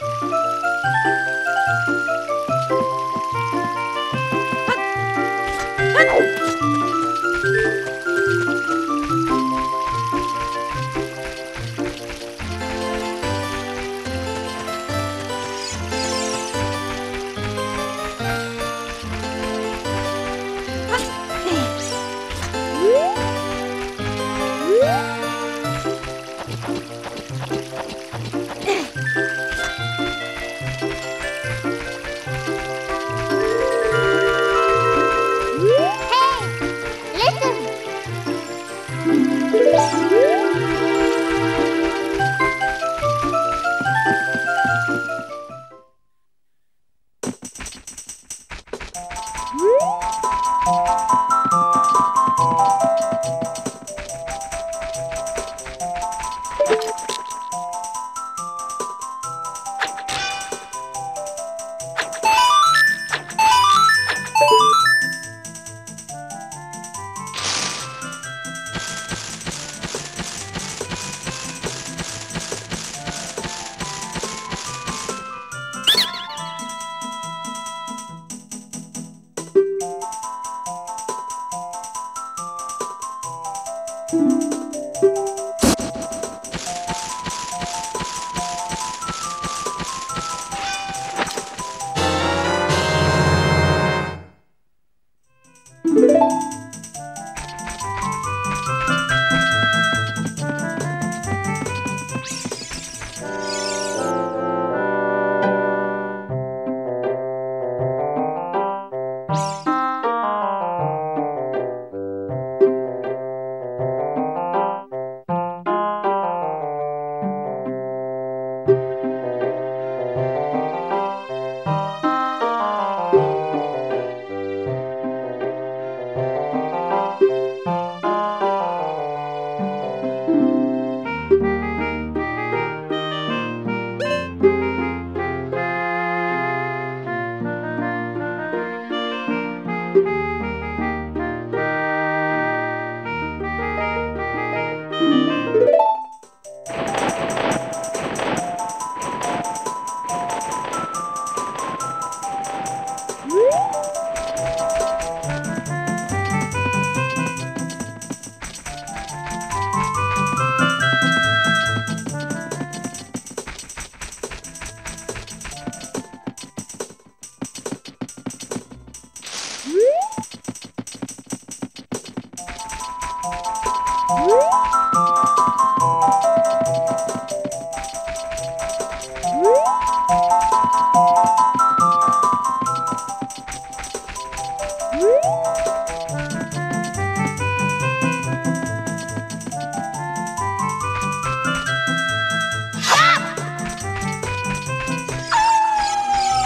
Hất! Hất!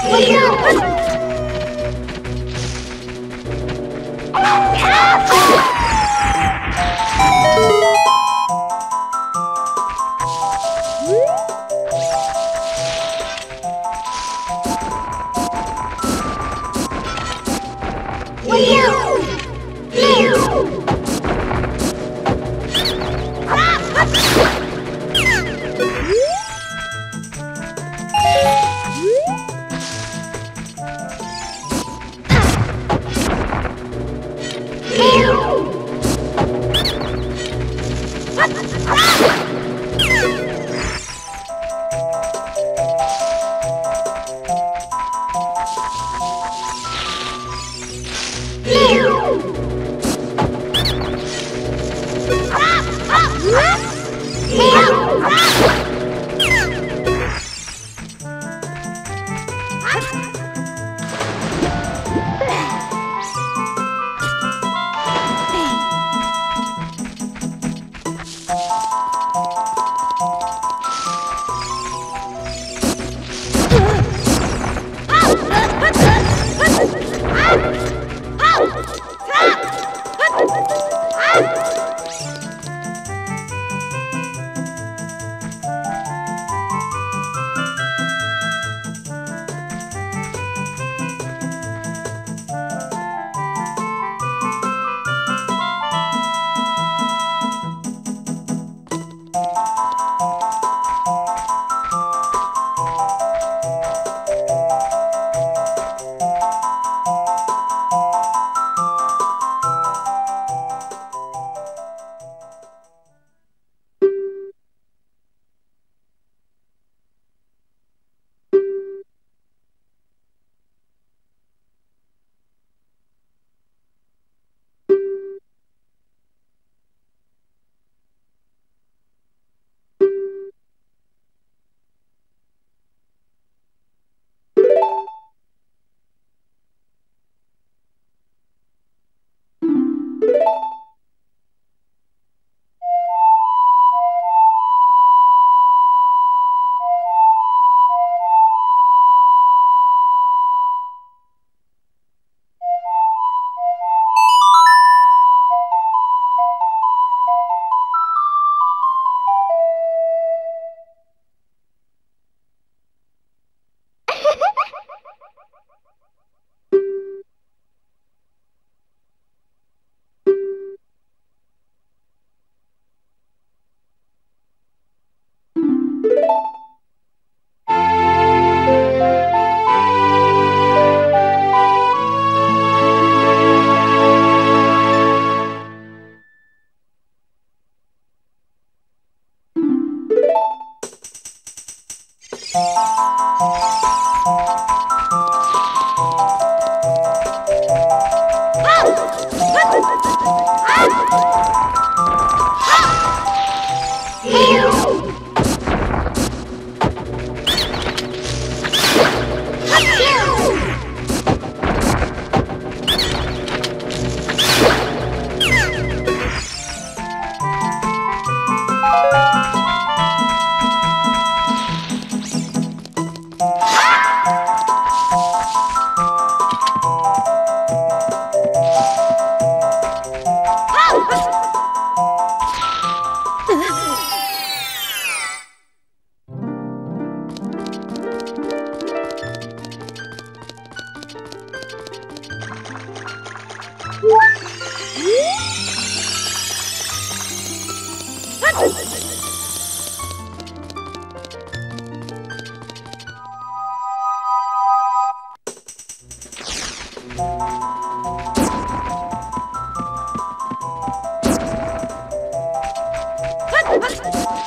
不要 Ha ha ha!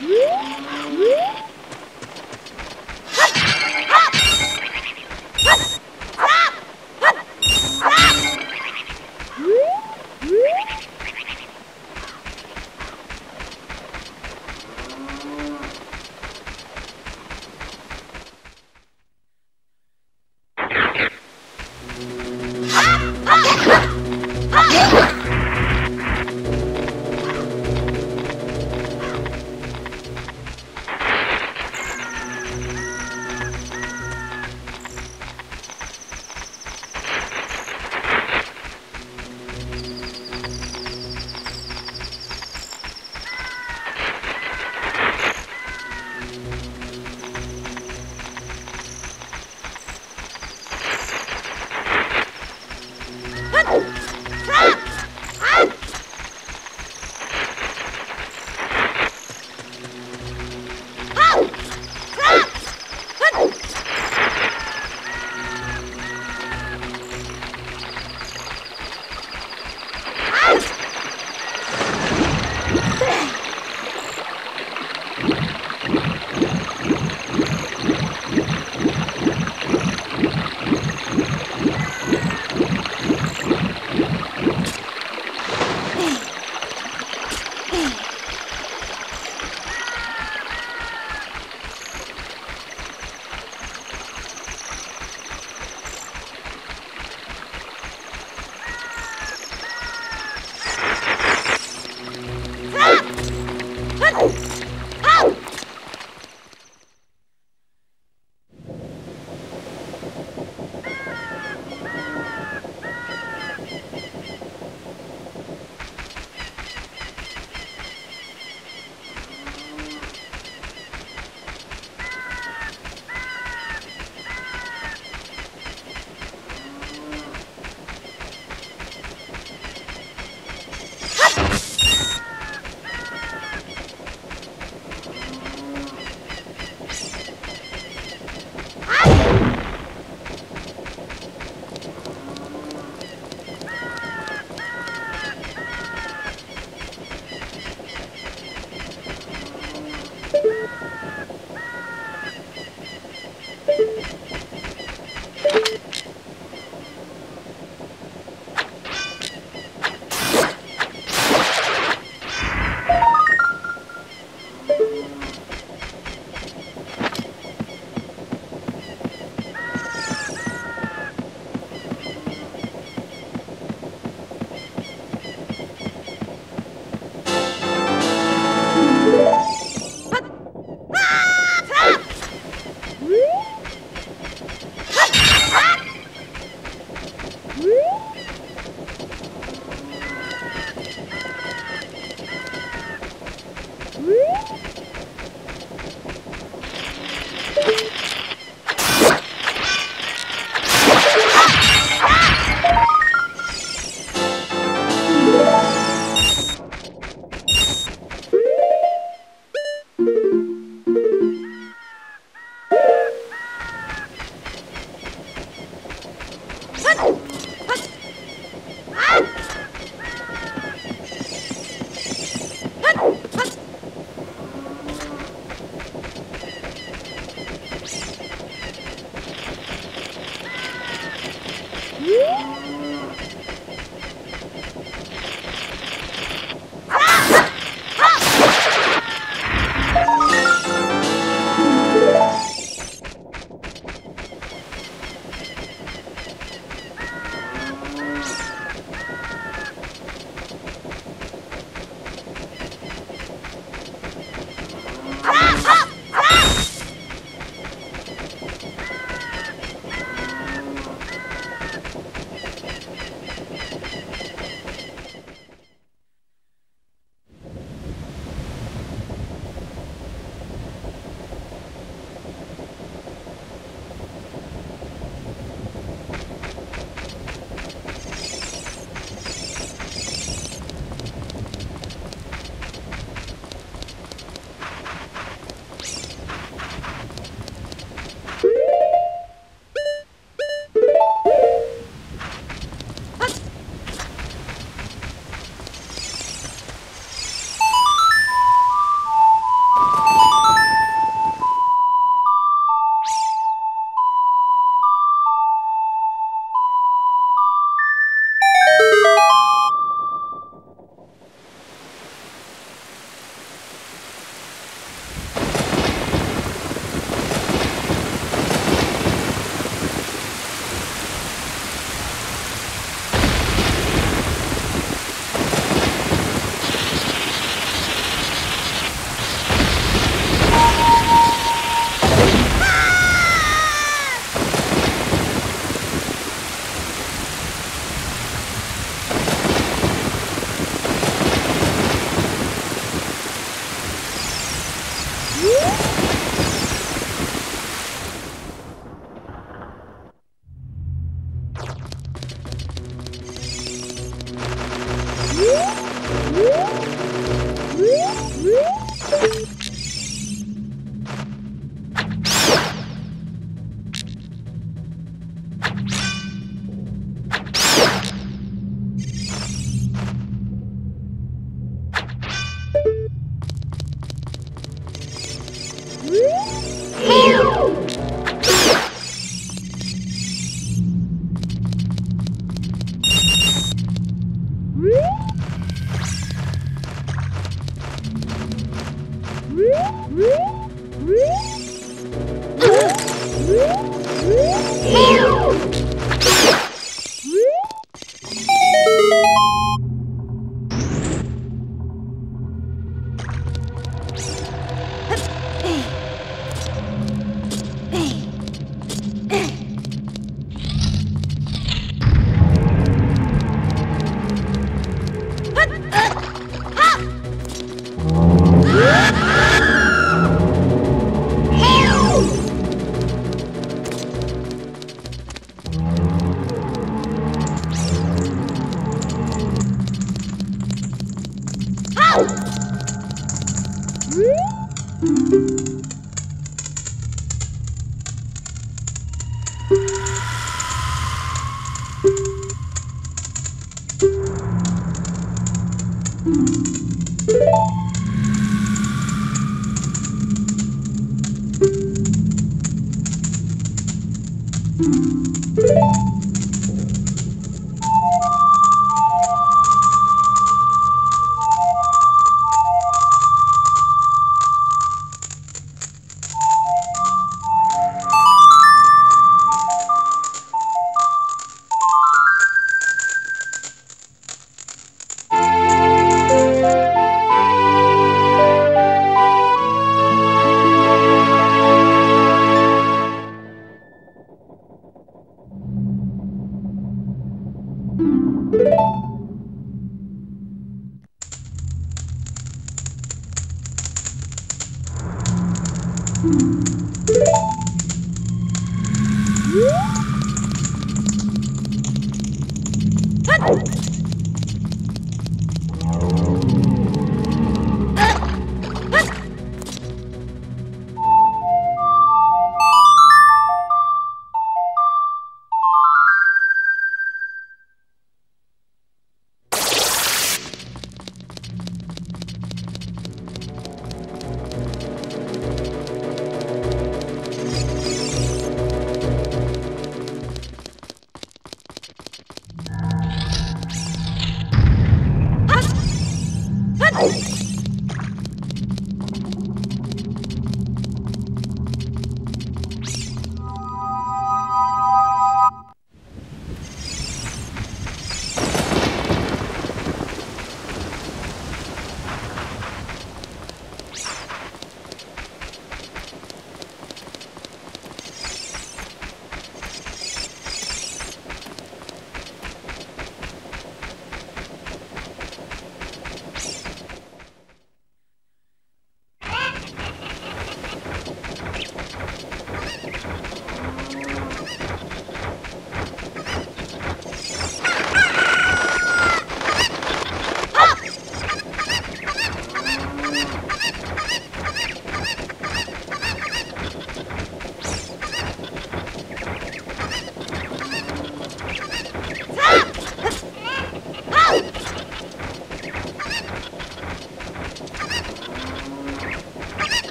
Yeah.